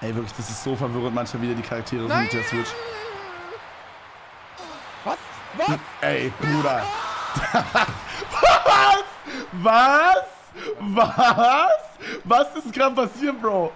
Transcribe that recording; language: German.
Ey, wirklich, das ist so verwirrend manchmal wieder die Charaktere von Nein. Nintendo Switch. Was? Was? Hm, ey, Bruder. Was? Was? Was? Was ist gerade passiert, Bro?